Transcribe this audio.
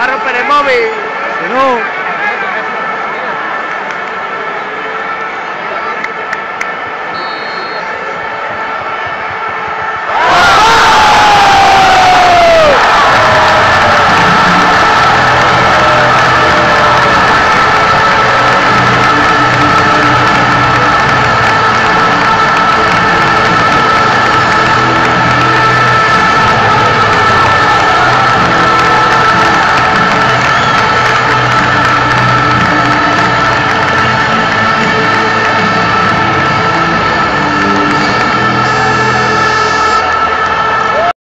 va a romper el móvil. Que no.